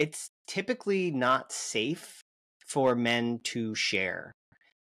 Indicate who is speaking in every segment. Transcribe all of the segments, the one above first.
Speaker 1: it's typically not safe for men to share.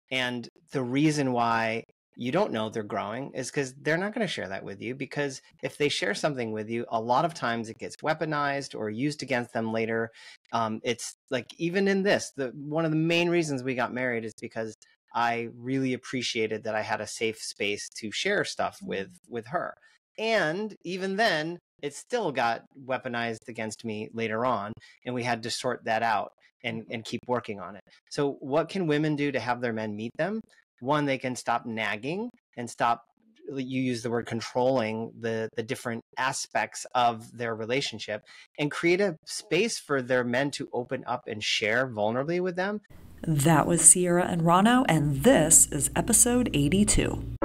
Speaker 1: And the reason why you don't know they're growing is because they're not going to share that with you. Because if they share something with you, a lot of times it gets weaponized or used against them later. Um, it's like even in this, the one of the main reasons we got married is because I really appreciated that I had a safe space to share stuff with with her. And even then, it still got weaponized against me later on, and we had to sort that out and and keep working on it. So, what can women do to have their men meet them? one they can stop nagging and stop you use the word controlling the the different aspects of their relationship and create a space for their men to open up and share vulnerably with them
Speaker 2: that was sierra and Rono and this is episode 82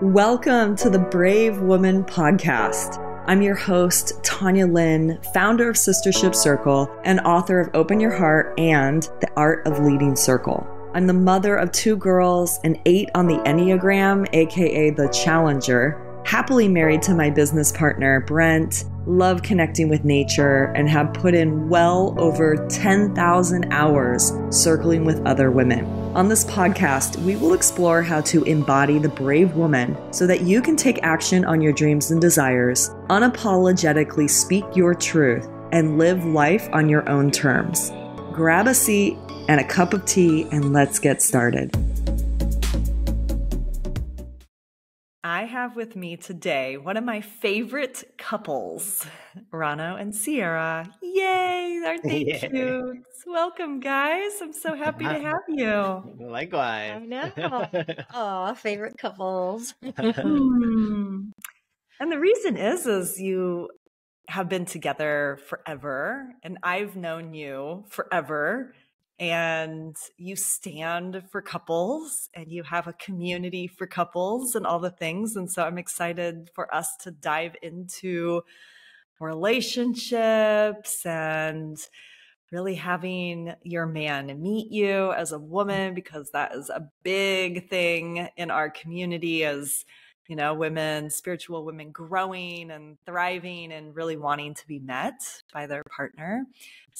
Speaker 2: welcome to the brave woman podcast I'm your host, Tanya Lynn, founder of Sistership Circle and author of Open Your Heart and The Art of Leading Circle. I'm the mother of two girls, an eight on the Enneagram, aka the Challenger, happily married to my business partner, Brent, love connecting with nature, and have put in well over 10,000 hours circling with other women. On this podcast, we will explore how to embody the brave woman so that you can take action on your dreams and desires, unapologetically speak your truth, and live life on your own terms. Grab a seat and a cup of tea, and let's get started. Have with me today one of my favorite couples, Rono and Sierra. Yay! Aren't they Yay. cute? Welcome, guys. I'm so happy to have you.
Speaker 1: Likewise.
Speaker 3: I know. oh, favorite couples.
Speaker 2: Hmm. And the reason is, is you have been together forever, and I've known you forever and you stand for couples and you have a community for couples and all the things. And so I'm excited for us to dive into relationships and really having your man meet you as a woman because that is a big thing in our community as you know women spiritual women growing and thriving and really wanting to be met by their partner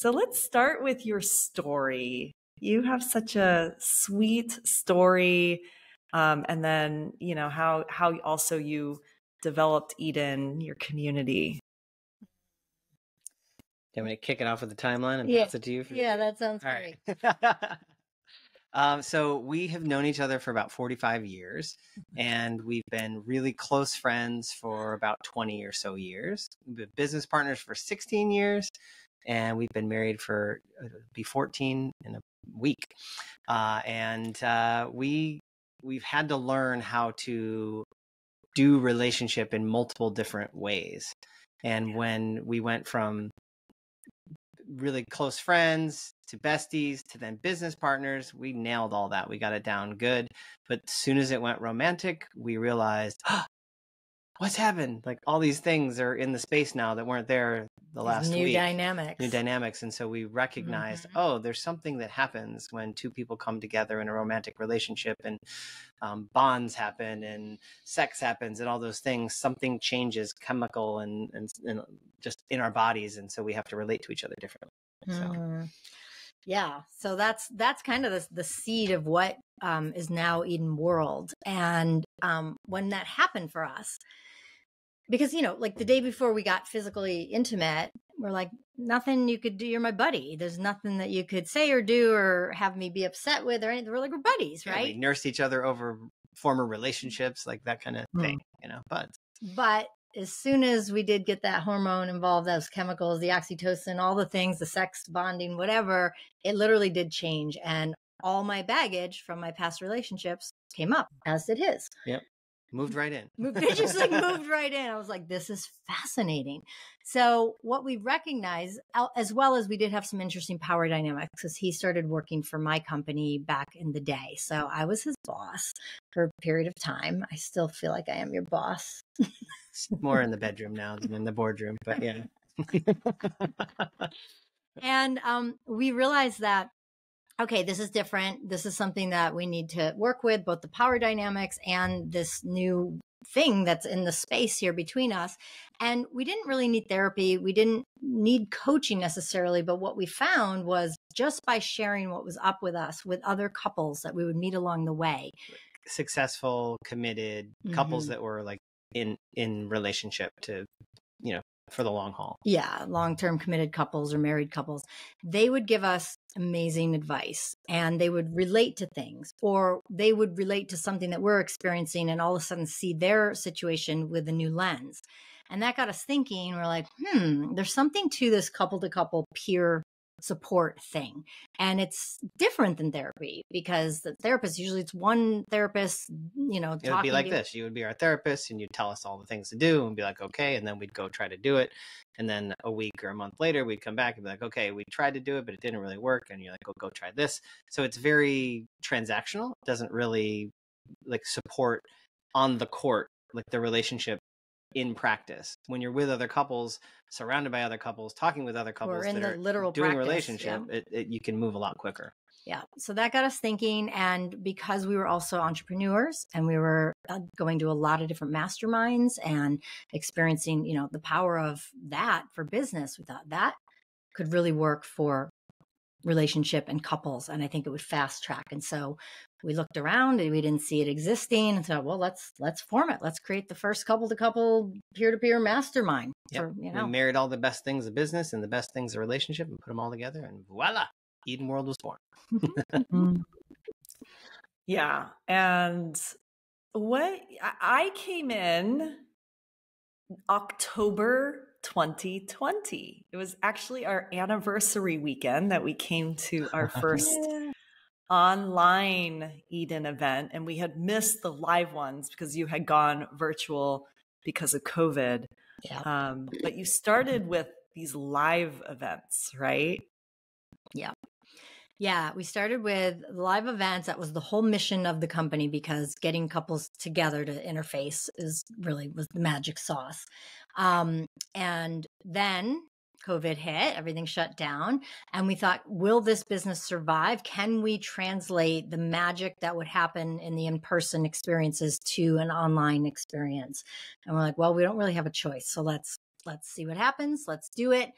Speaker 2: so let's start with your story. You have such a sweet story. Um, and then, you know, how, how also you developed Eden, your community.
Speaker 1: Do you want me to kick it off with the timeline and
Speaker 3: yeah.
Speaker 1: pass it to you? For...
Speaker 3: Yeah, that sounds All
Speaker 1: great. Right. um, so we have known each other for about 45 years, mm-hmm. and we've been really close friends for about 20 or so years. We've been business partners for 16 years, and we've been married for uh, be 14 in a week uh, and uh, we we've had to learn how to do relationship in multiple different ways and when we went from really close friends to besties to then business partners we nailed all that we got it down good but as soon as it went romantic we realized oh, what's happened? Like all these things are in the space now that weren't there the last
Speaker 3: new
Speaker 1: week.
Speaker 3: dynamics.
Speaker 1: New dynamics. And so we recognized, mm-hmm. oh, there's something that happens when two people come together in a romantic relationship and um, bonds happen and sex happens and all those things. Something changes chemical and, and, and, just in our bodies. And so we have to relate to each other differently. So.
Speaker 3: Mm. Yeah, so that's that's kind of the, the seed of what um, is now Eden World, and um, when that happened for us, because you know like the day before we got physically intimate we're like nothing you could do. You're my buddy. There's nothing that you could say or do or have me be upset with or anything we're like we're buddies right
Speaker 1: yeah, we nursed each other over former relationships like that kind of mm. thing you know but
Speaker 3: but as soon as we did get that hormone involved those chemicals the oxytocin all the things the sex bonding whatever it literally did change and all my baggage from my past relationships came up as did his.
Speaker 1: Yep moved right in.
Speaker 3: Moved, it just like moved right in. I was like this is fascinating. So what we recognize as well as we did have some interesting power dynamics because he started working for my company back in the day. So i was his boss for a period of time. I still feel like i am your boss.
Speaker 1: More in the bedroom now than in the boardroom but yeah.
Speaker 3: And um, we realized that okay, this is different. This is something that we need to work with, both the power dynamics and this new thing that's in the space here between us. And we didn't really need therapy. We didn't need coaching necessarily. But what we found was just by sharing what was up with us with other couples that we would meet along the way.
Speaker 1: Successful, committed couples
Speaker 3: Mhm.
Speaker 1: that were like in in relationship to, you know, for the long haul.
Speaker 3: yeah, long term committed couples or married couples, they would give us amazing advice and they would relate to things or they would relate to something that we're experiencing and all of a sudden see their situation with a new lens. And that got us thinking. We're like, hmm, there's something to this couple to couple peer support thing. And it's different than therapy because the therapist usually it's one therapist, you know,
Speaker 1: It would be like this. You would be our therapist and you'd tell us all the things to do and be like, okay. And then we'd go try to do it. And then a week or a month later, we'd come back and be like, okay, we tried to do it, but it didn't really work. And you're like, oh, go try this. So it's very transactional. It doesn't really like support on the court, like the relationship in practice. When you're with other couples, surrounded by other couples, talking with other couples
Speaker 3: in the literal
Speaker 1: doing
Speaker 3: practice,
Speaker 1: relationship, it, it, you can move a lot quicker.
Speaker 3: Yeah. So that got us thinking. And because we were also entrepreneurs and we were uh, going to a lot of different masterminds and experiencing, you know, the power of that for business, we thought that could really work for relationship and couples. And I think it would fast track. And so we looked around and we didn't see it existing and thought, well, let's let's form it. Let's create the first couple to couple peer to peer mastermind.
Speaker 1: Yep.
Speaker 3: For, you know,
Speaker 1: We married all the best things of business and the best things of relationship and put them all together, and voila, Eden World was born. Mm-hmm.
Speaker 2: Yeah. And what I I came in October 2020. It was actually our anniversary weekend that we came to our first online Eden event, and we had missed the live ones because you had gone virtual because of COVID.
Speaker 3: Yeah.
Speaker 2: Um, but you started with these live events, right?
Speaker 3: Yeah, Yeah, we started with live events. That was the whole mission of the company because getting couples together to interface is really was the magic sauce. Um, and then COVID hit, everything shut down, and we thought, will this business survive? Can we translate the magic that would happen in the in-person experiences to an online experience? And we're like, well, we don't really have a choice, so let's let's see what happens. Let's do it.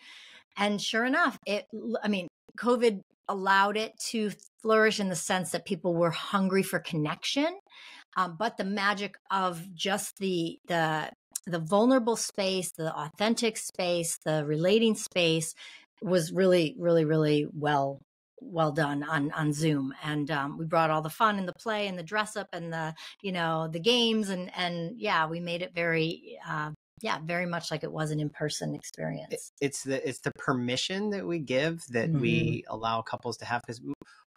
Speaker 3: And sure enough, it. I mean, COVID allowed it to flourish in the sense that people were hungry for connection um, but the magic of just the the the vulnerable space the authentic space the relating space was really really really well well done on on zoom. And um, we brought all the fun and the play and the dress up and the you know the games and and yeah we made it very uh, yeah very much like it was an in-person experience.
Speaker 1: It's the it's the permission that we give that we allow couples to have because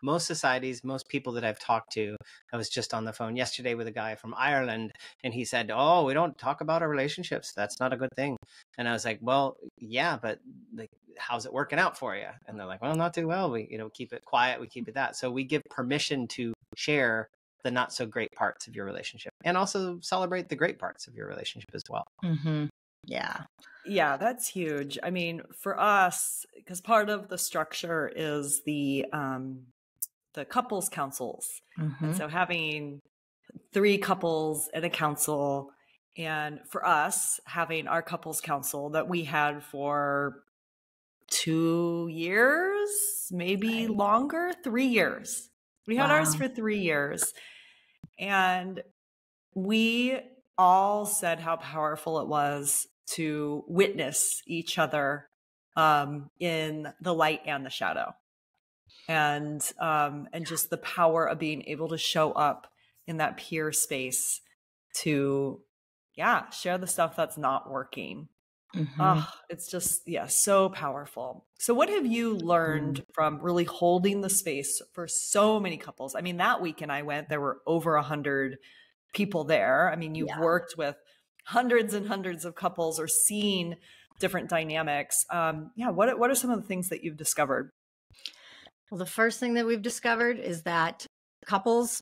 Speaker 1: most societies, most people that I've talked to, I was just on the phone yesterday with a guy from Ireland, and he said, "Oh, we don't talk about our relationships. That's not a good thing." And I was like, "Well, yeah, but like, how's it working out for you?" And they're like, "Well, not too well. We, you know, keep it quiet. We keep it that." So we give permission to share the not so great parts of your relationship, and also celebrate the great parts of your relationship as well.
Speaker 3: mm-hmm. yeah
Speaker 2: Yeah, that's huge. I mean, for us, because part of the structure is the um, the couples councils,
Speaker 3: Mhm.
Speaker 2: and so having three couples in a council, and for us having our couples council that we had for two years, maybe longer, three years. We had ours for three years, and we all said how powerful it was to witness each other um, in the light and the shadow and um, and just the power of being able to show up in that peer space to yeah share the stuff that's not working.
Speaker 3: Mhm.
Speaker 2: oh it's just yeah so powerful. So what have you learned from really holding the space for so many couples? I mean that weekend i went there were over a hundred people there. I mean you've
Speaker 3: Yeah.
Speaker 2: worked with hundreds and hundreds of couples or seen different dynamics. Um, yeah what, what are some of the things that you've discovered
Speaker 3: Well, the first thing that we've discovered is that couples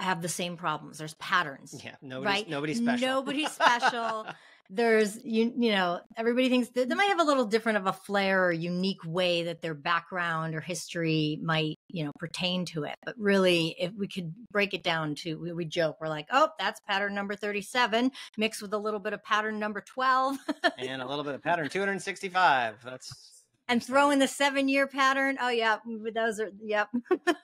Speaker 3: have the same problems. There's patterns.
Speaker 1: Yeah, nobody's
Speaker 3: Right.
Speaker 1: nobody's special.
Speaker 3: Nobody's special. there's you you know everybody thinks that they might have a little different of a flair or unique way that their background or history might you know pertain to it but really if we could break it down to we, we joke we're like oh that's pattern number 37 mixed with a little bit of pattern number 12
Speaker 1: and a little bit of pattern 265 that's
Speaker 3: and throw in the seven year pattern oh yeah those are yep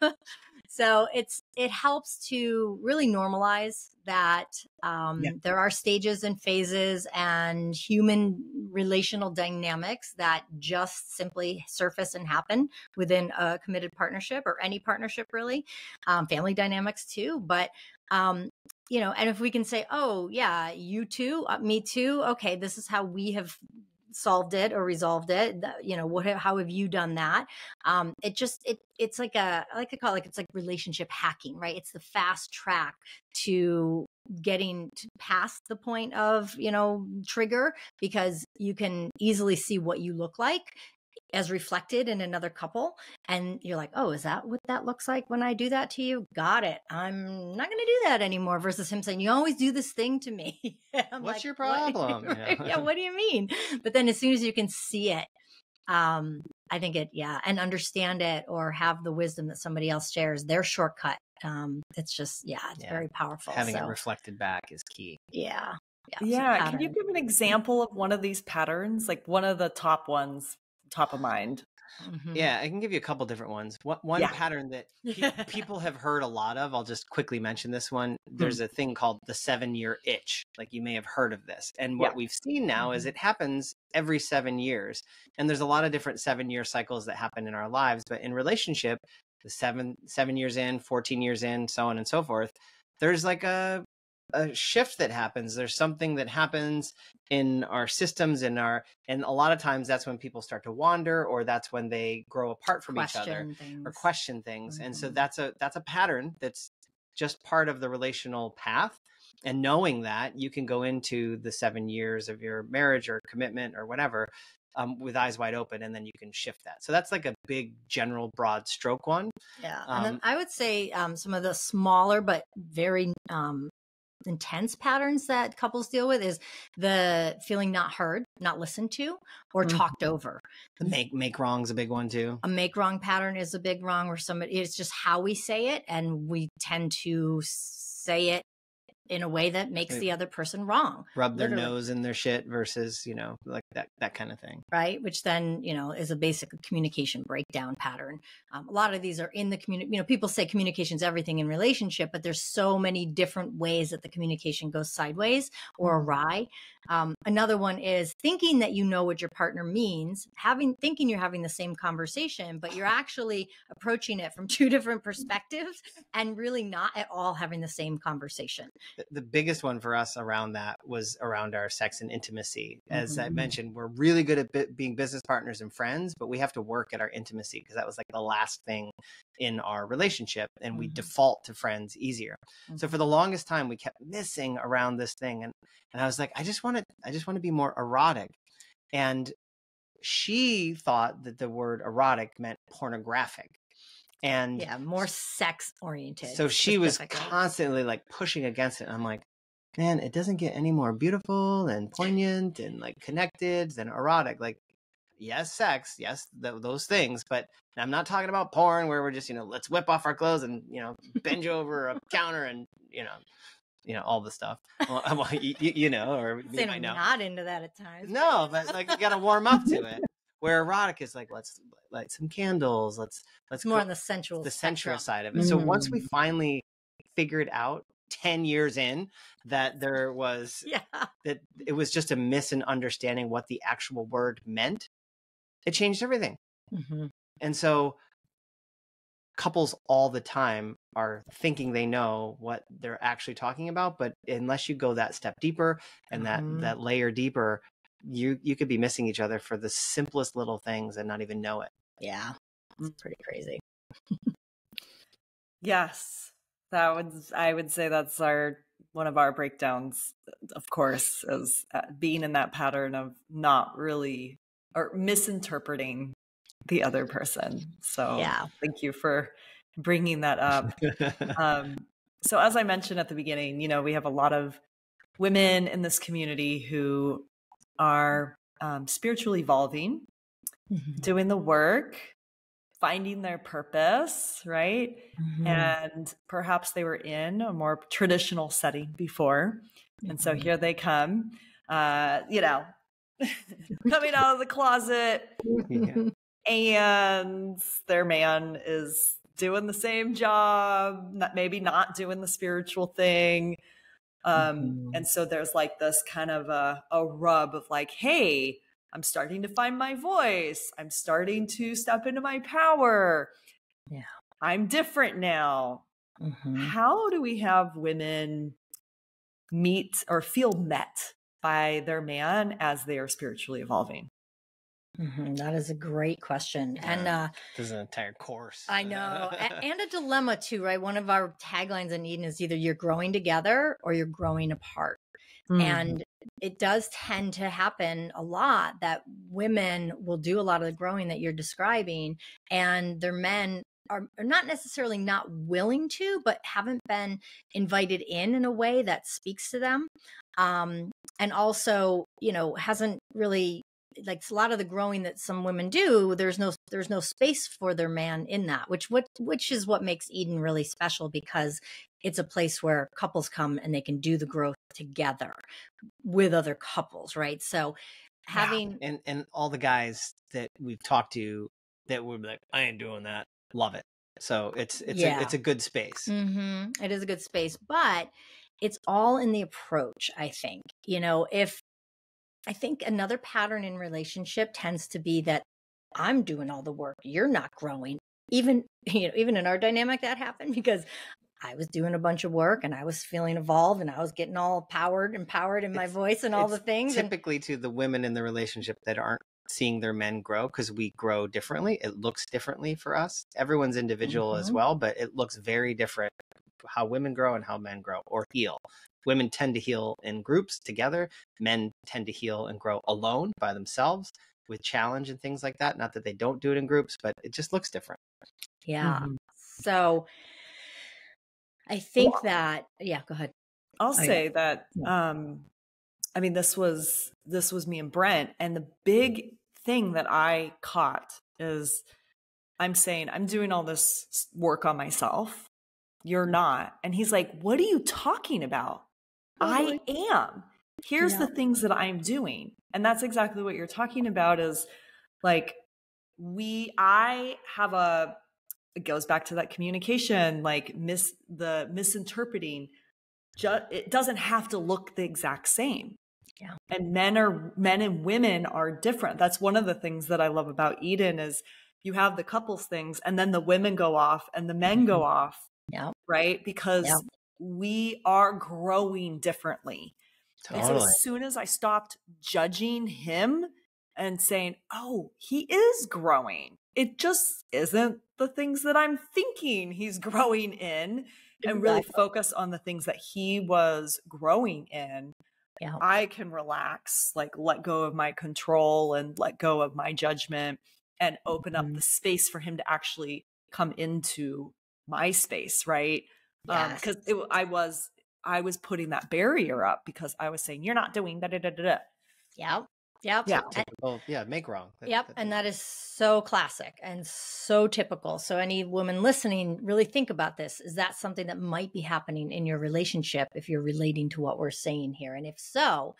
Speaker 3: so it's it helps to really normalize that um, yeah. there are stages and phases and human relational dynamics that just simply surface and happen within a committed partnership or any partnership really um, family dynamics too but um, you know and if we can say oh yeah you too uh, me too okay this is how we have solved it or resolved it you know what how have you done that? Um it just it it's like a i like to call it like it's like relationship hacking right? It's the fast track to getting past the point of you know trigger because you can easily see what you look like as reflected in another couple and you're like oh is that what that looks like when i do that to you got it i'm not going to do that anymore versus him saying you always do this thing to me
Speaker 1: what's like, your problem
Speaker 3: what? Yeah. yeah what do you mean but then as soon as you can see it um i think it yeah and understand it or have the wisdom that somebody else shares their shortcut um it's just yeah it's yeah. very powerful
Speaker 1: having so. it reflected back is key
Speaker 3: yeah
Speaker 2: yeah, yeah. can you give an example of one of these patterns like one of the top ones top of mind?
Speaker 1: Mm-hmm. Yeah, I can give you a couple different ones. One, one yeah. pattern that pe- people have heard a lot of, I'll just quickly mention this one. There's mm. a thing called the seven year itch. Like you may have heard of this. And what yeah. we've seen now mm-hmm. is it happens every seven years. And there's a lot of different seven year cycles that happen in our lives. But in relationship, the seven seven years in, 14 years in, so on and so forth, there's like a a shift that happens there's something that happens in our systems in our and a lot of times that's when people start to wander or that's when they grow apart from question each other things. or question things mm-hmm. and so mm-hmm. that's a that's a pattern that's just part of the relational path and knowing that you can go into the seven years of your marriage or commitment or whatever um, with eyes wide open and then you can shift that so that's like a big general broad stroke one
Speaker 3: yeah um, and then um i would say um, some of the smaller but very um, intense patterns that couples deal with is the feeling not heard, not listened to, or mm-hmm. talked over.
Speaker 1: The make make wrong's a big one too.
Speaker 3: A make wrong pattern is a big wrong where somebody it's just how we say it and we tend to say it in a way that makes the other person wrong.
Speaker 1: Rub their literally. nose in their shit versus, you know, like that that kind of thing.
Speaker 3: Right, which then, you know, is a basic communication breakdown pattern. Um, a lot of these are in the community, you know, people say communication is everything in relationship, but there's so many different ways that the communication goes sideways or mm-hmm. awry um, another one is thinking that you know what your partner means, having thinking you're having the same conversation, but you're actually approaching it from two different perspectives and really not at all having the same conversation.
Speaker 1: The biggest one for us around that was around our sex and intimacy. As mm-hmm. I mentioned, we're really good at being business partners and friends, but we have to work at our intimacy because that was like the last thing in our relationship and we mm-hmm. default to friends easier. Mm-hmm. So for the longest time we kept missing around this thing and and I was like I just want to I just want to be more erotic. And she thought that the word erotic meant pornographic. And
Speaker 3: yeah, more sex oriented.
Speaker 1: So she was constantly like pushing against it. And I'm like, man, it doesn't get any more beautiful and poignant and like connected than erotic. Like yes, sex, yes, th- those things, but I'm not talking about porn where we're just, you know, let's whip off our clothes and, you know, bend you over a counter and, you know, you know, all the stuff. Well, well you, you, know, or
Speaker 3: you might know. not into that at times.
Speaker 1: No, but like you got to warm up to it. Where erotic is like, let's light some candles. Let's let's
Speaker 3: more on the sensual,
Speaker 1: the sensual side of it. Mm. So once we mm. finally figured out 10 years in that there was
Speaker 3: yeah.
Speaker 1: that it was just a misunderstanding what the actual word meant it changed everything. Mm-hmm. And so couples all the time are thinking they know what they're actually talking about, but unless you go that step deeper and mm-hmm. that that layer deeper, you you could be missing each other for the simplest little things and not even know it.
Speaker 3: Yeah. It's pretty crazy.
Speaker 2: yes. That would I would say that's our one of our breakdowns of course is uh, being in that pattern of not really or misinterpreting the other person. So
Speaker 3: yeah,
Speaker 2: thank you for bringing that up. um, so as I mentioned at the beginning, you know, we have a lot of women in this community who are um, spiritually evolving, mm-hmm. doing the work, finding their purpose, right? Mm-hmm. And perhaps they were in a more traditional setting before. And so mm-hmm. here they come, uh, you know, coming out of the closet. Yeah. And their man is doing the same job, maybe not doing the spiritual thing. Um, mm-hmm. And so there's like this kind of a, a rub of like, hey, I'm starting to find my voice. I'm starting to step into my power.
Speaker 3: Yeah.
Speaker 2: I'm different now. Mm-hmm. How do we have women meet or feel met by their man as they are spiritually evolving?
Speaker 3: Mm-hmm. That is a great question. Yeah. And uh
Speaker 1: there's an entire course.
Speaker 3: I know. and a dilemma too, right? One of our taglines in Eden is either you're growing together or you're growing apart. Mm. And it does tend to happen a lot that women will do a lot of the growing that you're describing and their men are, are not necessarily not willing to but haven't been invited in in a way that speaks to them um, and also you know hasn't really like a lot of the growing that some women do there's no there's no space for their man in that which what which is what makes eden really special because it's a place where couples come and they can do the growth together with other couples right so having
Speaker 1: yeah. and and all the guys that we've talked to that would be like i ain't doing that love it so it's it's yeah. a, it's a good space
Speaker 3: mm-hmm. it is a good space but it's all in the approach i think you know if I think another pattern in relationship tends to be that I'm doing all the work, you're not growing. Even you know, even in our dynamic that happened because I was doing a bunch of work and I was feeling evolved and I was getting all powered, empowered in my it's, voice and all the things.
Speaker 1: Typically and, to the women in the relationship that aren't seeing their men grow because we grow differently. It looks differently for us. Everyone's individual mm-hmm. as well, but it looks very different how women grow and how men grow or heal. Women tend to heal in groups together. Men tend to heal and grow alone by themselves with challenge and things like that. Not that they don't do it in groups but it just looks different.
Speaker 3: Yeah. Mm-hmm. so i think well, that yeah go ahead.
Speaker 2: I'll say that um i mean this was this was me and brent and the big thing that i caught is i'm saying i'm doing all this work on myself you're not and he's like what are you talking about I am. Here's yeah. the things that I'm doing. And that's exactly what you're talking about is like we I have a it goes back to that communication like miss the misinterpreting just it doesn't have to look the exact same.
Speaker 3: Yeah.
Speaker 2: And men are men and women are different. That's one of the things that I love about Eden is you have the couples things and then the women go off and the men go mm-hmm. off.
Speaker 3: Yeah.
Speaker 2: Right? Because we are growing differently. Totally. And so as soon as I stopped judging him and saying, oh, he is growing, it just isn't the things that I'm thinking he's growing in, and really focus on the things that he was growing in.
Speaker 3: Yeah.
Speaker 2: I can relax, like let go of my control and let go of my judgment and open up mm-hmm. the space for him to actually come into my space, right? because yes. um, I was I was putting that barrier up because I was saying you're not doing da da da da. da.
Speaker 3: Yep. Yep.
Speaker 2: Yeah.
Speaker 1: Typical, yeah. Make wrong.
Speaker 3: yep. and that is so classic and so typical. So, any woman listening, really think about this. Is that something that might be happening in your relationship if you're relating to what we're saying here? And if so,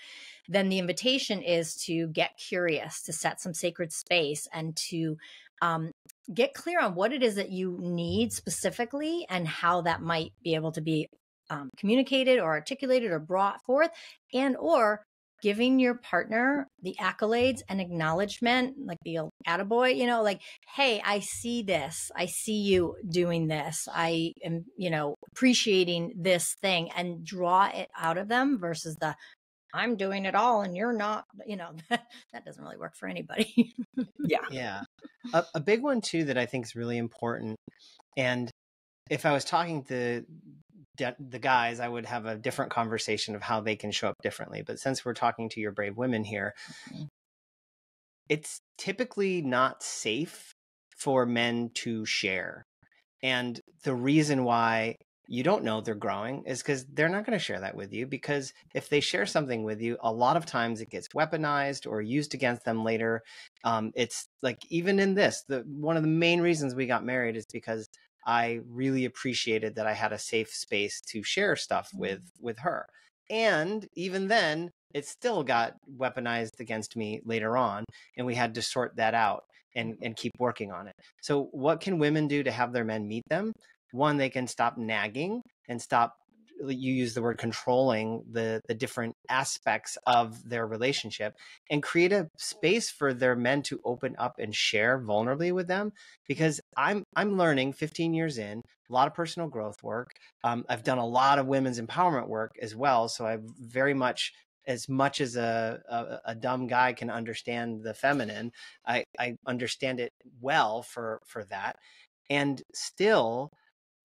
Speaker 3: then the invitation is to get curious, to set some sacred space, and to um, get clear on what it is that you need specifically and how that might be able to be um, communicated or articulated or brought forth and or giving your partner the accolades and acknowledgement like the attaboy you know like hey i see this. I see you doing this. I am you know appreciating this thing and draw it out of them versus the I'm doing it all and you're not, you know, that, that doesn't really work for anybody.
Speaker 2: yeah.
Speaker 1: Yeah. A, a big one too that I think is really important. And if I was talking to the guys, I would have a different conversation of how they can show up differently. But since we're talking to your brave women here, mm-hmm. it's typically not safe for men to share. And the reason why you don't know they're growing is because they're not going to share that with you. Because if they share something with you, a lot of times it gets weaponized or used against them later. Um, it's like even in this, the one of the main reasons we got married is because I really appreciated that I had a safe space to share stuff with mm-hmm. with her. And even then, it still got weaponized against me later on, and we had to sort that out and and keep working on it. So, what can women do to have their men meet them? One, they can stop nagging and stop you use the word controlling the the different aspects of their relationship and create a space for their men to open up and share vulnerably with them because i'm i'm learning 15 years in a lot of personal growth work um, i've done a lot of women's empowerment work as well so i've very much as much as a, a, a dumb guy can understand the feminine i i understand it well for for that. And still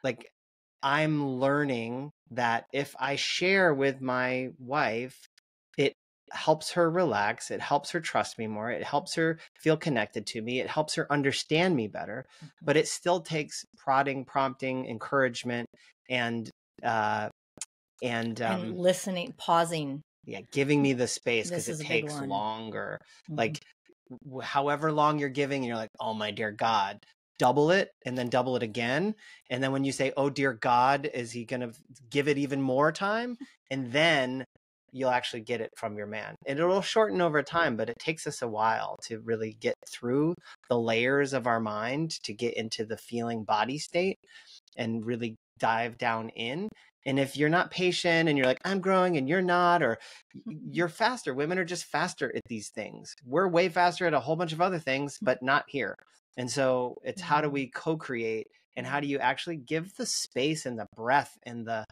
Speaker 1: like I'm learning that if I share with my wife, it helps her relax. It helps her trust me more. It helps her feel connected to me. It helps her understand me better. Mm-hmm. But it still takes prodding, prompting, encouragement, and uh, and, um,
Speaker 3: and listening, pausing.
Speaker 1: Yeah, giving me the space because it takes longer. Mm-hmm. Like however long you're giving, you're like, oh my dear God, double it and then double it again. And then when you say, oh dear God, is he going to give it even more time? And then you'll actually get it from your man. And it'll shorten over time, but it takes us a while to really get through the layers of our mind to get into the feeling body state and really dive down in. And if you're not patient and you're like, I'm growing and you're not, or you're faster, women are just faster at these things. We're way faster at a whole bunch of other things, mm. but not here. And so it's how do mm-hmm. we co create and how do you actually give the space and the breath and the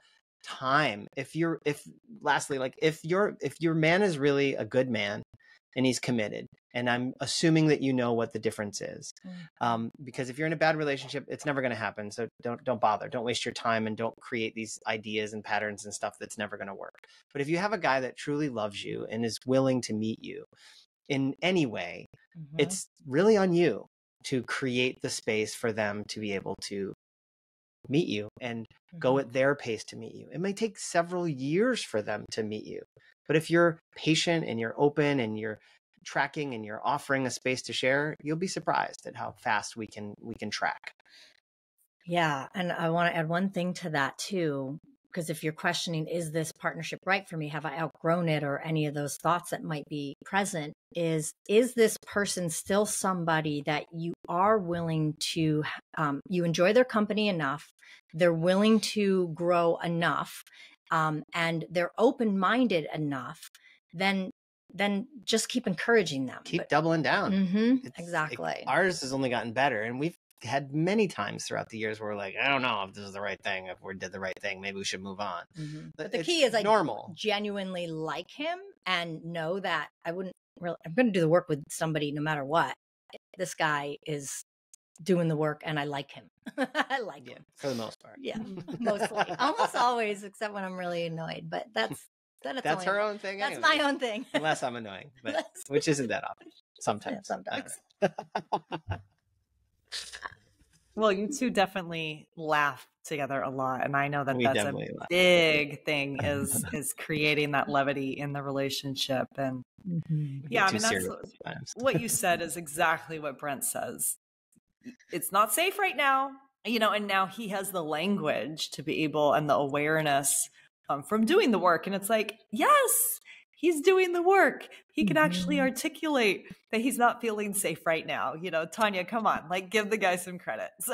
Speaker 1: time if you're if lastly like if your if your man is really a good man and he's committed and i'm assuming that you know what the difference is mm. um, because if you're in a bad relationship it's never going to happen so don't don't bother don't waste your time and don't create these ideas and patterns and stuff that's never going to work but if you have a guy that truly loves you and is willing to meet you in any way mm-hmm. it's really on you to create the space for them to be able to meet you and mm-hmm. go at their pace to meet you. It may take several years for them to meet you. But if you're patient and you're open and you're tracking and you're offering a space to share, you'll be surprised at how fast we can we can track.
Speaker 3: Yeah, and I want to add one thing to that too because if you're questioning is this partnership right for me? Have i outgrown it? or any of those thoughts that might be present is is this person still somebody that you are willing to um, you enjoy their company enough they're willing to grow enough um, and they're open-minded enough then then just keep encouraging them
Speaker 1: keep but, doubling down.
Speaker 3: Mm-hmm, exactly. like,
Speaker 1: ours has only gotten better and we've had many times throughout the years where we're like, I don't know if this is the right thing. If we did the right thing, maybe we should move on.
Speaker 3: Mm-hmm. But, but the key is I normal. genuinely like him and know that I wouldn't really, I'm going to do the work with somebody no matter what. This guy is doing the work and I like him. I like
Speaker 1: yeah,
Speaker 3: him.
Speaker 1: For the most part.
Speaker 3: Yeah, mostly. Almost always, except when I'm really annoyed. But that's
Speaker 1: that's, that's her own thing.
Speaker 3: That's
Speaker 1: anyway.
Speaker 3: my own thing.
Speaker 1: Unless I'm annoying, but which isn't that often. Sometimes.
Speaker 3: Yeah, sometimes.
Speaker 2: Well, you two definitely laugh together a lot, and I know that we that's a laugh. big thing is is creating that levity in the relationship. And mm-hmm. yeah, I mean that's what you said is exactly what Brent says. It's not safe right now, you know, and now he has the language to be able and the awareness um, from doing the work, and it's like yes, he's doing the work. He can actually mm-hmm. articulate that he's not feeling safe right now. You know, Tanya, come on, like give the guy some credit. So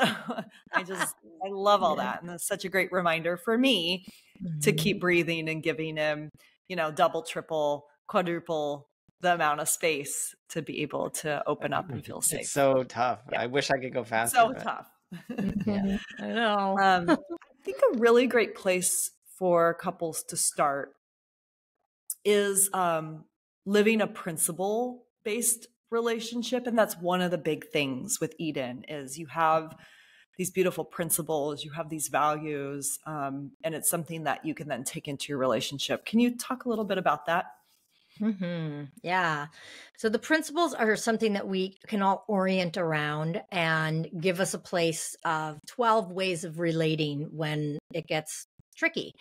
Speaker 2: I just, I love all that. And that's such a great reminder for me mm-hmm. to keep breathing and giving him, you know, double, triple, quadruple the amount of space to be able to open up and feel safe.
Speaker 1: It's so tough. Yeah. I wish I could go faster.
Speaker 2: So but... tough.
Speaker 3: yeah, I know.
Speaker 2: Um, I think a really great place for couples to start is um, living a principle based relationship and that's one of the big things with eden is you have these beautiful principles you have these values um, and it's something that you can then take into your relationship. Can you talk a little bit about that?
Speaker 3: Hmm Yeah. So the principles are something that we can all orient around and give us a place of 12 ways of relating when it gets tricky.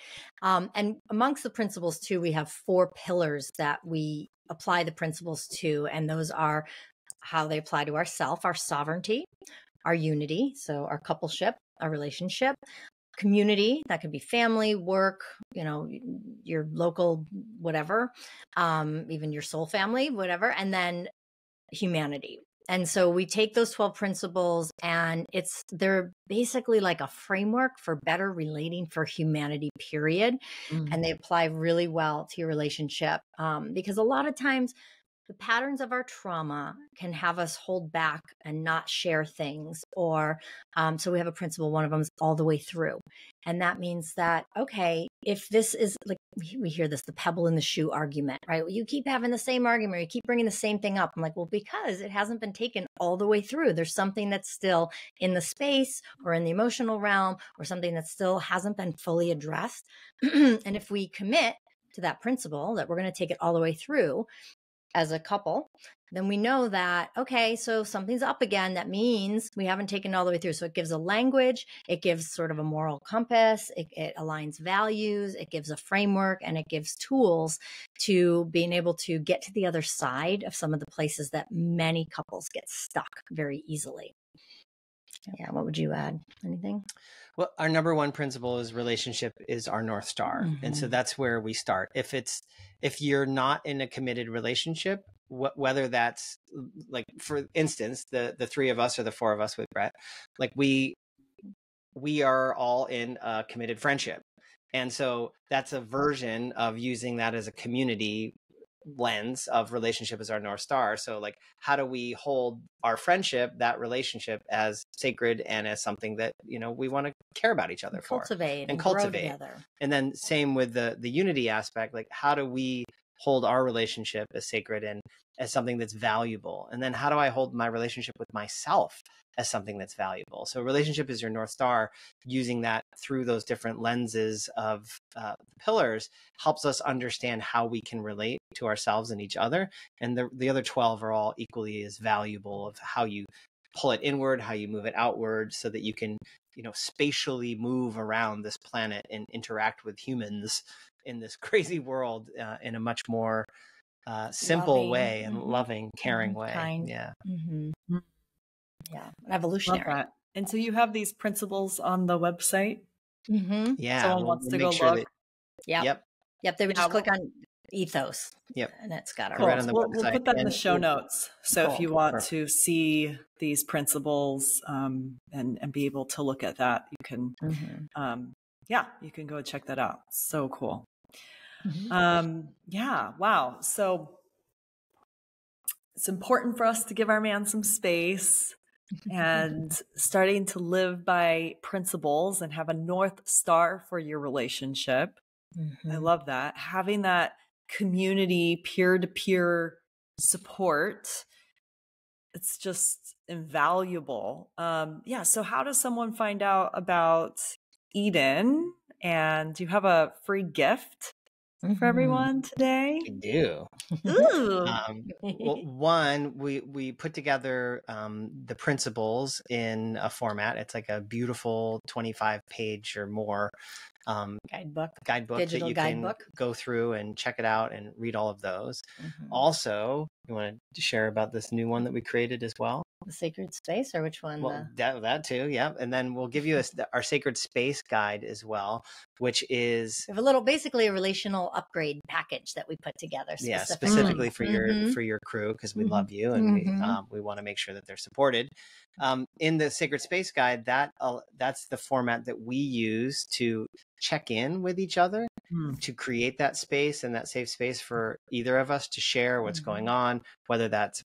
Speaker 3: Um, and amongst the principles, too, we have four pillars that we apply the principles to, and those are how they apply to ourself, our sovereignty, our unity, so our coupleship, our relationship, community that could be family work you know your local whatever um even your soul family whatever and then humanity and so we take those 12 principles and it's they're basically like a framework for better relating for humanity period mm-hmm. and they apply really well to your relationship um, because a lot of times the patterns of our trauma can have us hold back and not share things or um, so we have a principle one of them is all the way through. And that means that okay if this is like we hear this the pebble in the shoe argument right? You keep having the same argument you keep bringing the same thing up. I'm like well because it hasn't been taken all the way through. There's something that's still in the space or in the emotional realm or something that still hasn't been fully addressed. And if we commit to that principle that we're going to take it all the way through as a couple, then we know that, okay, so something's up again. That means we haven't taken it all the way through. So it gives a language, it gives sort of a moral compass, it, it aligns values, it gives a framework, and it gives tools to being able to get to the other side of some of the places that many couples get stuck very easily. Yeah, what would you add? Anything?
Speaker 1: Well, our number one principle is relationship is our north star, mm-hmm. and so mm-hmm. that's where we start. If it's if you're not in a committed relationship, wh- whether that's like for instance, the the three of us or the four of us with Brent, like we we are all in a committed friendship. And so that's a version of using that as a community lens of relationship as our north star. So like how do we hold our friendship that relationship as sacred and as something that you know we want to care about each other
Speaker 3: and
Speaker 1: for and,
Speaker 3: and
Speaker 1: cultivate? and then same with the the unity aspect like how do we hold our relationship as sacred and as something that's valuable and then how do i hold my relationship with myself as something that's valuable? So relationship is your north star using that through those different lenses of uh, pillars helps us understand how we can relate to ourselves and each other and the, the other 12 are all equally as valuable of how you pull it inward how you move it outward so that you can you know spatially move around this planet and interact with humans in this crazy world uh, in a much more uh, simple loving. way and mm-hmm. loving, caring mm-hmm. way.
Speaker 3: Kind.
Speaker 1: Yeah.
Speaker 3: Mm-hmm. mm-hmm. Yeah. Evolutionary.
Speaker 2: And so you have these principles on the website.
Speaker 3: Mm-hmm.
Speaker 1: Yeah.
Speaker 2: Someone wants we'll to go sure look. That,
Speaker 3: yep. Yep. Yep. They would just click on ethos.
Speaker 1: Yep.
Speaker 3: And it's got our
Speaker 2: cool. right we'll, we'll, put that in the show notes. So cool. if you want Perfect. to see these principles um, and and be able to look at that, you can. Mm-hmm. Um, yeah, you can go check that out. So cool. Mm-hmm. Um, yeah. Wow. So it's important for us to give our man some space and starting to live by principles and have a north star for your relationship. Mm-hmm. I love that. Having that community peer to peer support it's just invaluable um yeah so how does someone find out about eden and do you have a free gift mm-hmm. for everyone today?
Speaker 1: We do.
Speaker 2: Ooh.
Speaker 1: um, well, one, we we put together um, the principles in a format. It's like a beautiful twenty-five page or more
Speaker 3: um, guidebook,
Speaker 1: guidebook
Speaker 3: Digital
Speaker 1: that you
Speaker 3: guidebook.
Speaker 1: can go through and check it out and read all of those. Mm-hmm. Also, you want to share about this new one that we created as well?
Speaker 3: The sacred space, or which one?
Speaker 1: Well, that, that too, yeah. And then we'll give you a, our sacred space guide as well, which is
Speaker 3: we have a little, basically a relational upgrade package that we put together.
Speaker 1: Specifically. Yeah, specifically for mm-hmm. your for your crew because we mm-hmm. love you and we mm-hmm. um, we want to make sure that they're supported. Um, in the sacred space guide, that uh, that's the format that we use to check in with each other mm. to create that space and that safe space for either of us to share what's mm-hmm. going on, whether that's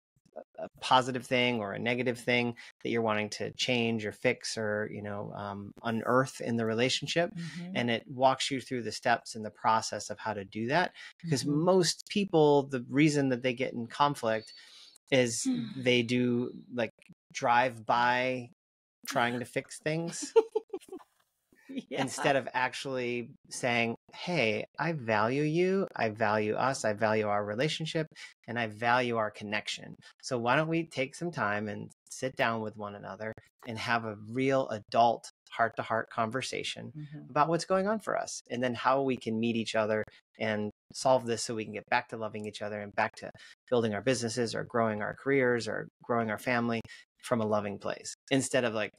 Speaker 1: a positive thing or a negative thing that you're wanting to change or fix or you know um, unearth in the relationship mm-hmm. and it walks you through the steps in the process of how to do that because mm-hmm. most people the reason that they get in conflict is hmm. they do like drive by trying to fix things
Speaker 3: Yeah.
Speaker 1: instead of actually saying, Hey, I value you. I value us. I value our relationship and I value our connection. So why don't we take some time and sit down with one another and have a real adult heart to heart conversation
Speaker 3: Mhm.
Speaker 1: about what's going on for us and then how we can meet each other and solve this so we can get back to loving each other and back to building our businesses or growing our careers or growing our family from a loving place instead of like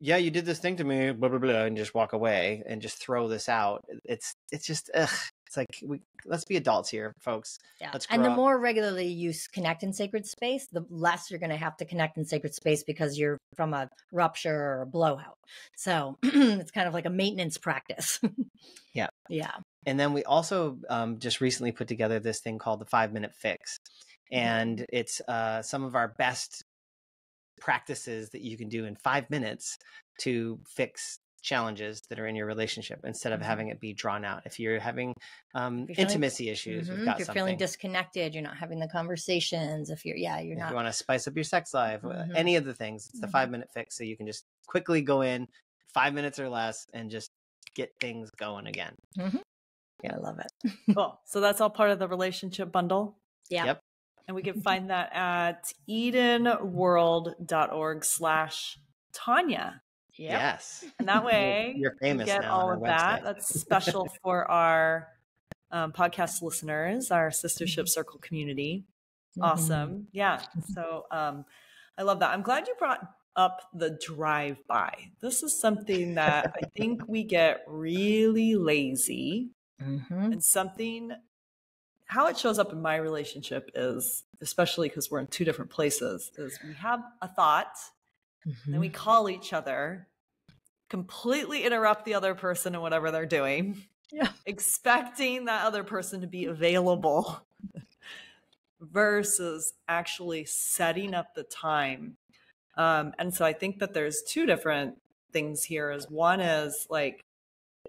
Speaker 1: yeah you did this thing to me blah blah blah and just walk away and just throw this out it's it's just ugh. it's like we let's be adults here folks
Speaker 3: Yeah.
Speaker 1: Let's
Speaker 3: And the
Speaker 1: up.
Speaker 3: more regularly you connect in sacred space, the less you're going to have to connect in sacred space because you're from a rupture or a blowout. So it's kind of like a maintenance practice.
Speaker 1: Yeah.
Speaker 3: Yeah.
Speaker 1: And then we also um, just recently put together this thing called the five minute fix. And it's uh, some of our best practices that you can do in five minutes to fix challenges that are in your relationship instead of
Speaker 3: Mhm.
Speaker 1: having it be drawn out. If you're having um,
Speaker 3: If you're feeling-
Speaker 1: intimacy issues,
Speaker 3: Mhm.
Speaker 1: got
Speaker 3: If you're
Speaker 1: something.
Speaker 3: feeling disconnected, you're not having the conversations. If you're, yeah, you're
Speaker 1: if
Speaker 3: not.
Speaker 1: you want to spice up your sex life, uh,
Speaker 3: Mhm.
Speaker 1: any of the things, it's the
Speaker 3: Mhm.
Speaker 1: five minute fix. So you can just quickly go in five minutes or less and just get things going again.
Speaker 3: Yeah, I love it.
Speaker 2: Cool. So that's all part of the relationship bundle.
Speaker 3: Yeah.
Speaker 1: Yep.
Speaker 2: And we can find that at edenworld.org slash Tanya.
Speaker 3: Yep.
Speaker 1: Yes.
Speaker 2: And that way
Speaker 1: You're famous
Speaker 2: you get all of that.
Speaker 1: website.
Speaker 2: That's special for our um, podcast listeners, our sistership
Speaker 1: Mm-hmm.
Speaker 2: circle community.
Speaker 3: Mhm.
Speaker 2: Awesome. Yeah. So um, I love that. I'm glad you brought up the drive by. This is something that I think we get really lazy
Speaker 3: Mhm.
Speaker 2: and something how it shows up in my relationship is especially because we're in two different places is we have a thought and we call each other completely interrupt the other person and whatever they're doing
Speaker 3: Yeah.
Speaker 2: expecting that other person to be available versus actually setting up the time um, and so i think that there's two different things here is one is like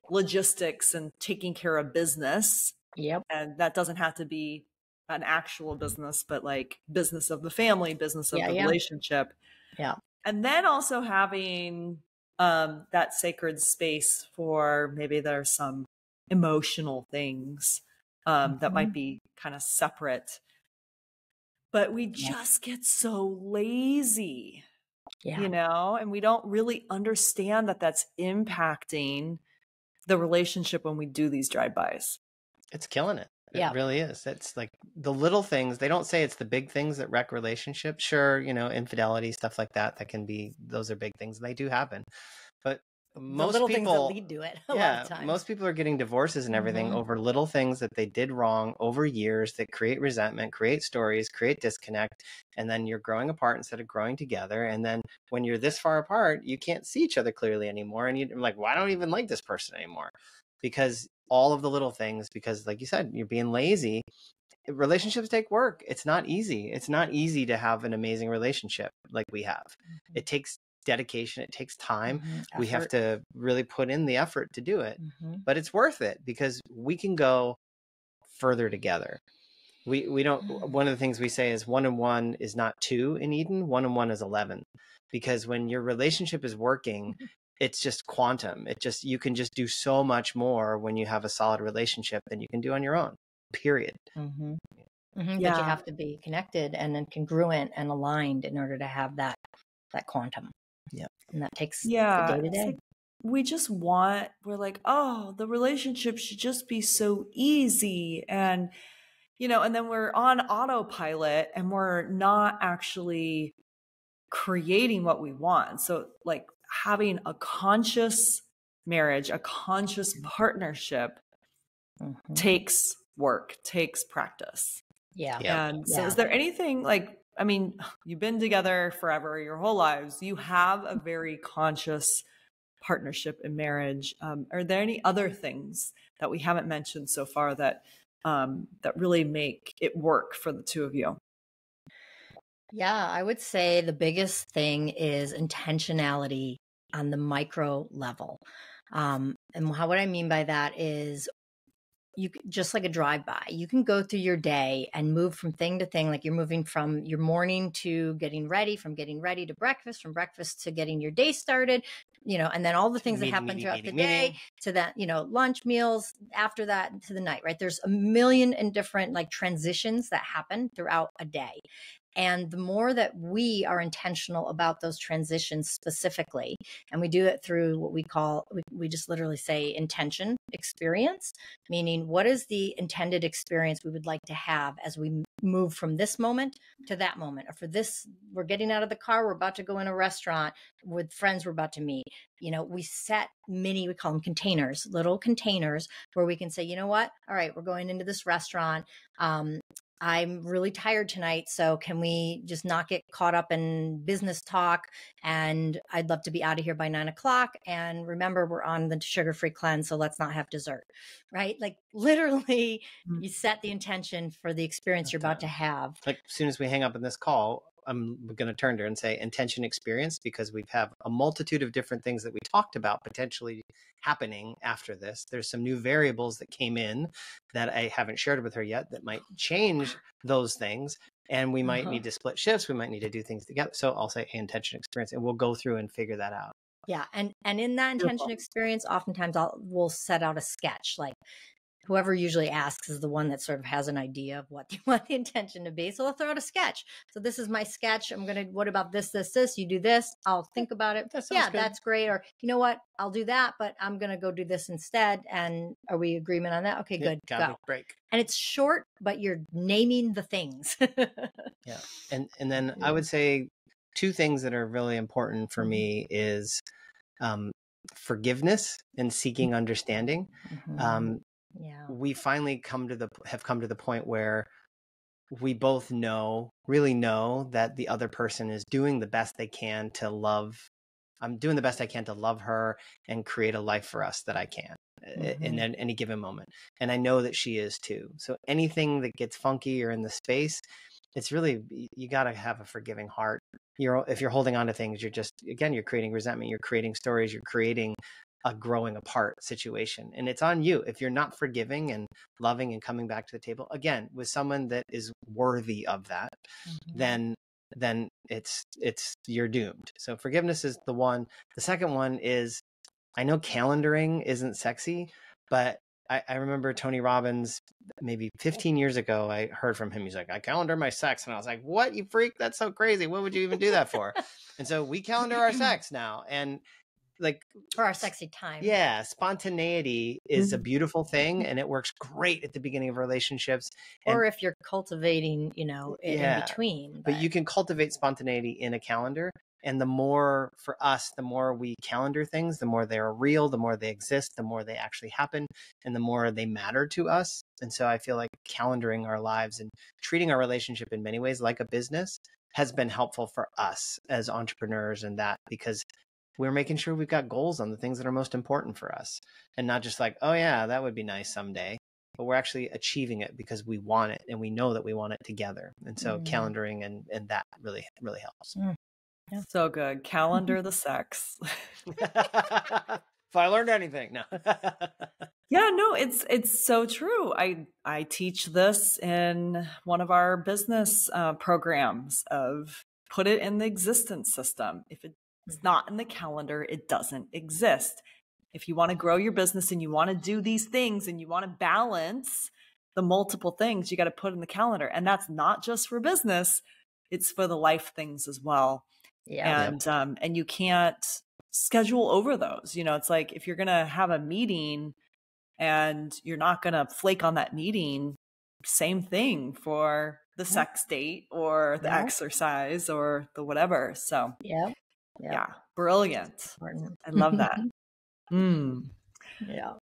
Speaker 2: logistics and taking care of business
Speaker 3: Yep.
Speaker 2: and that doesn't have to be an actual business but like business of the family business of
Speaker 3: Yeah,
Speaker 2: the
Speaker 3: yeah.
Speaker 2: relationship
Speaker 3: Yeah.
Speaker 2: and then also having um that sacred space for maybe there's some emotional things um that might be kind of separate but we
Speaker 3: Yeah.
Speaker 2: just get so lazy
Speaker 3: Yeah.
Speaker 2: you know and we don't really understand that that's impacting the relationship when we do these drive-bys
Speaker 1: It's killing it. It
Speaker 3: Yeah.
Speaker 1: really is. It's like the little things. They don't say it's the big things that wreck relationships. Sure, you know, infidelity, stuff like that. That can be. Those are big things, they do happen. But
Speaker 3: the
Speaker 1: most
Speaker 3: little
Speaker 1: people,
Speaker 3: lead to it a lot
Speaker 1: yeah,
Speaker 3: of times.
Speaker 1: most people are getting divorces and everything
Speaker 3: Mhm.
Speaker 1: over little things that they did wrong over years that create resentment, create stories, create disconnect, and then you're growing apart instead of growing together. And then when you're this far apart, you can't see each other clearly anymore, and you're like, "Well, I don't even like this person anymore," because all of the little things. Because, like you said, you're being lazy. Relationships take work. It's not easy. It's not easy to have an amazing relationship like we have. It takes dedication. It takes time
Speaker 3: Mhm.
Speaker 1: we have to really put in the effort to do it
Speaker 3: Mhm.
Speaker 1: but it's worth it because we can go further together we we don't
Speaker 3: Mm.
Speaker 1: one of the things we say is one and one is not two in eden one and one is 11 because when your relationship is working
Speaker 3: Mm-hmm.
Speaker 1: it's just quantum it just you can just do so much more when you have a solid relationship than you can do on your own period
Speaker 3: Mhm. Mhm, But
Speaker 2: Yeah.
Speaker 3: you have to be connected and then congruent and aligned in order to have that that quantum.
Speaker 1: Yeah.
Speaker 3: And that takes
Speaker 2: yeah
Speaker 3: day to day.
Speaker 2: we just want we're like oh the relationship should just be so easy and you know and then we're on autopilot and we're not actually creating what we want so like having a conscious marriage a conscious partnership
Speaker 3: Mhm.
Speaker 2: takes work takes practice
Speaker 3: Yeah.
Speaker 1: Yeah.
Speaker 2: and so
Speaker 3: Yeah.
Speaker 2: is there anything like I mean, you've been together forever, your whole lives. You have a very conscious partnership in marriage. Um, are there any other things that we haven't mentioned so far that um, that really make it work for the two of you?
Speaker 3: Yeah, I would say the biggest thing is intentionality on the micro level. Um, and how what I mean by that is you just like a drive by you can go through your day and move from thing to thing like you're moving from your morning to getting ready from getting ready to breakfast from breakfast to getting your day started you know and then all the things
Speaker 1: Meeting,
Speaker 3: that happen
Speaker 1: meeting,
Speaker 3: throughout
Speaker 1: meeting,
Speaker 3: the day to that you know lunch meals after that to the night right? There's a million and different like transitions that happen throughout a day and the more that we are intentional about those transitions specifically, and we do it through what we call, we, we just literally say intention experience, meaning what is the intended experience we would like to have as we move from this moment to that moment? Or for this, we're getting out of the car, we're about to go in a restaurant with friends we're about to meet. You know, we set many, we call them containers, little containers where we can say, you know what? All right, we're going into this restaurant. Um, I'm really tired tonight. So can we just not get caught up in business talk? And I'd love to be out of here by nine o'clock. And remember, we're on the sugar free cleanse. So let's not have dessert, right? Like literally,
Speaker 2: Mm.
Speaker 3: you set the intention for the experience you're about to have.
Speaker 1: like as soon as we hang up in this call i'm going to turn to her and say intention experience because we have a multitude of different things that we talked about potentially happening after this there's some new variables that came in that i haven't shared with her yet that might change those things and we might
Speaker 3: Uh-huh.
Speaker 1: need to split shifts we might need to do things together so i'll say intention experience and we'll go through and figure that out
Speaker 3: Yeah. And and in that intention
Speaker 2: Beautiful.
Speaker 3: experience, oftentimes I'll we'll set out a sketch. Like whoever usually asks is the one that sort of has an idea of what they want the intention to be. So they'll throw out a sketch. So this is my sketch. I'm gonna what about this, this, this? You do this, I'll think about it.
Speaker 1: That
Speaker 3: yeah,
Speaker 1: good.
Speaker 3: that's great. Or you know what? I'll do that, but I'm gonna go do this instead. And are we agreement on that? Okay,
Speaker 1: Yeah,
Speaker 3: good.
Speaker 1: got
Speaker 3: Go.
Speaker 1: break
Speaker 3: And it's short, but you're naming the things.
Speaker 1: yeah, and and then i would say two things that are really important for me is um forgiveness and seeking understanding
Speaker 3: Mhm.
Speaker 1: um
Speaker 3: yeah.
Speaker 1: we finally come to the have come to the point where we both know really know that the other person is doing the best they can to love i'm doing the best i can to love her and create a life for us that i can uh, in
Speaker 3: Mhm.
Speaker 1: an- any given moment and i know that she is too so anything that gets funky or in the space it's really you got to have a forgiving heart you're if you're holding on to things you're just again you're creating resentment you're creating stories you're creating a growing apart situation and it's on you if you're not forgiving and loving and coming back to the table again with someone that is worthy of that
Speaker 3: Mhm.
Speaker 1: then then it's it's you're doomed so forgiveness is the one the second one is i know calendaring isn't sexy but I, I remember Tony Robbins maybe 15 years ago. I heard from him. He's like, I calendar my sex. And I was like, What, you freak? That's so crazy. What would you even do that for? and so we calendar our sex now. And like,
Speaker 3: For our sexy time.
Speaker 1: yeah, spontaneity is a
Speaker 2: Mhm.
Speaker 1: beautiful thing and it works great at the beginning of relationships. And,
Speaker 3: or if you're cultivating, you know, i-
Speaker 1: Yeah,
Speaker 3: in between.
Speaker 1: but you can cultivate spontaneity in a calendar. And the more for us, the more we calendar things, the more they are real, the more they exist, the more they actually happen, and the more they matter to us. And so I feel like calendaring our lives and treating our relationship in many ways like a business has been helpful for us as entrepreneurs and that because we're making sure we've got goals on the things that are most important for us and not just like, oh, yeah, that would be nice someday. But we're actually achieving it because we want it and we know that we want it together. And so
Speaker 3: Mhm.
Speaker 1: calendaring and, and that really, really helps.
Speaker 2: So good. Calendar the sex.
Speaker 1: if I learned anything, no.
Speaker 2: Yeah, no, it's it's so true. I I teach this in one of our business uh, programs of put it in the existence system. If it's not in the calendar, it doesn't exist. If you want to grow your business and you want to do these things and you want to balance the multiple things, you got to put in the calendar. And that's not just for business; it's for the life things as well
Speaker 3: yeah.
Speaker 2: and um and you can't schedule over those you know it's like if you're gonna have a meeting and you're not gonna flake on that meeting same thing for the sex date or the
Speaker 3: Yeah.
Speaker 2: exercise or the whatever so
Speaker 3: yeah.
Speaker 2: Yeah, brilliant
Speaker 3: Important.
Speaker 2: i love that mm.
Speaker 3: Yeah.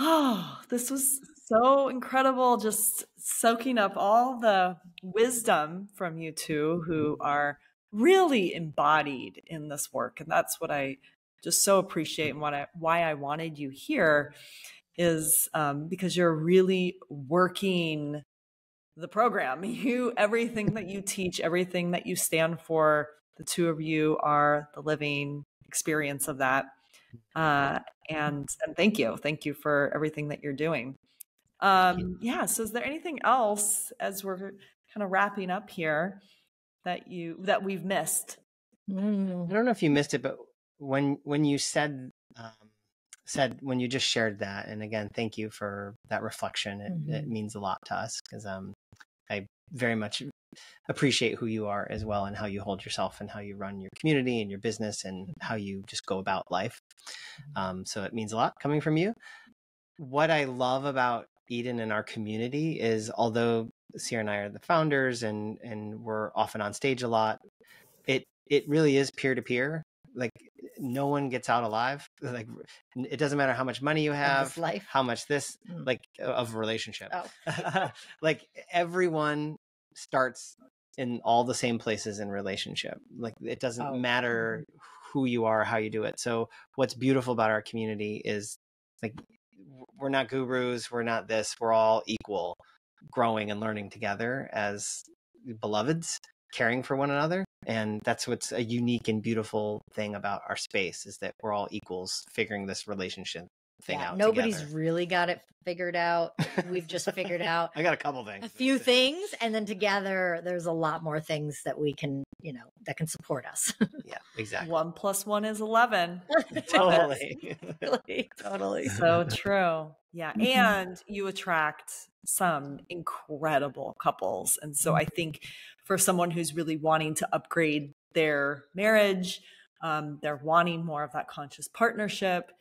Speaker 2: Oh, this was so incredible. Just soaking up all the wisdom from you two who are really embodied in this work. And that's what I just so appreciate and what I, why I wanted you here is um, because you're really working the program. You, everything that you teach, everything that you stand for, the two of you are the living experience of that. Uh, and and thank you, thank you for everything that you're doing. Um, yeah. So, is there anything else as we're kind of wrapping up here that you that we've missed?
Speaker 1: Mm. I don't know if you missed it, but when when you said um, said when you just shared that, and again, thank you for that reflection. It, mm-hmm. it means a lot to us because um, I very much appreciate who you are as well and how you hold yourself and how you run your community and your business and how you just go about life. Mm-hmm. Um, so it means a lot coming from you. What I love about Eden and our community is although Sierra and I are the founders and and we're often on stage a lot, it it really is peer to peer. Like no one gets out alive. Like it doesn't matter how much money you have,
Speaker 3: life.
Speaker 1: how much this mm. like of relationship.
Speaker 3: Oh.
Speaker 1: like everyone starts in all the same places in relationship. Like it doesn't oh. matter who you are, how you do it. So what's beautiful about our community is like we're not gurus, we're not this, we're all equal, growing and learning together as beloveds, caring for one another. And that's what's a unique and beautiful thing about our space is that we're all equals figuring this relationship thing yeah, out.
Speaker 3: Nobody's
Speaker 1: together.
Speaker 3: really got it figured out. We've just figured out
Speaker 1: I got a couple things.
Speaker 3: A few things and then together there's a lot more things that we can, you know, that can support us.
Speaker 1: yeah, exactly.
Speaker 2: One plus one is 11.
Speaker 1: totally.
Speaker 3: totally. Totally.
Speaker 2: So true. Yeah. And you attract some incredible couples. And so I think for someone who's really wanting to upgrade their marriage, um, they're wanting more of that conscious partnership.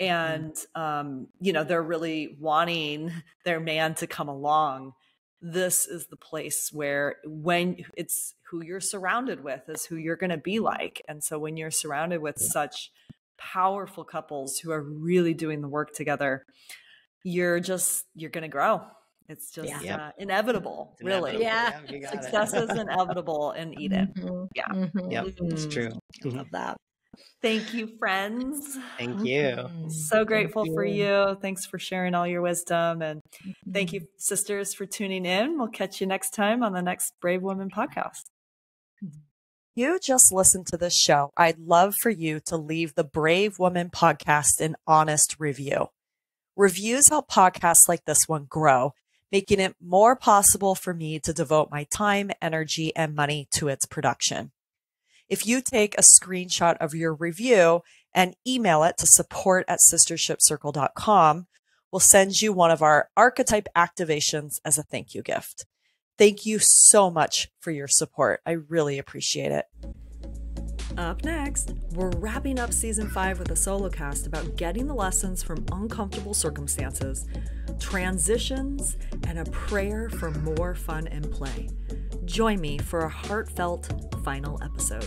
Speaker 2: And um, you know they're really wanting their man to come along. This is the place where when it's who you're surrounded with is who you're going to be like and so when you're surrounded with such powerful couples who are really doing the work together you're just you're going to grow. It's just yeah. uh, inevitable it's really.
Speaker 3: inevitable.
Speaker 2: yeah, yeah success is inevitable in eden. Mm-hmm. yeah.
Speaker 1: Mm-hmm. yep. It's true.
Speaker 3: I love that
Speaker 2: Thank you, friends.
Speaker 1: Thank mm-hmm. you.
Speaker 2: So grateful you. for you. Thanks for sharing all your wisdom. And thank mm-hmm. you, sisters, for tuning in. We'll catch you next time on the next Brave Woman podcast. You just listened to this show. I'd love for you to leave the Brave Woman podcast an honest review. Reviews help podcasts like this one grow, making it more possible for me to devote my time, energy, and money to its production. If you take a screenshot of your review and email it to support at sistershipcircle.com, we'll send you one of our archetype activations as a thank you gift. Thank you so much for your support. I really appreciate it. Up next, we're wrapping up season five with a solo cast about getting the lessons from uncomfortable circumstances, transitions, and a prayer for more fun and play. Join me for a heartfelt final episode.